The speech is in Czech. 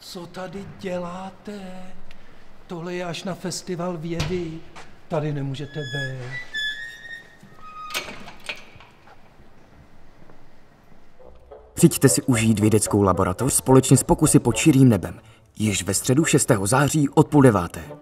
Co tady děláte? Tohle je až na festival vědy. Tady nemůžete být. Přijďte si užít vědeckou laboratoř společně s pokusy pod širým nebem. Již ve středu 6. září od půl deváté.